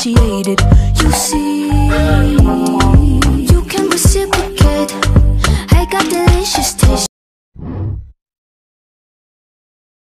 appreciated. You see, you can reciprocate. I got delicious taste.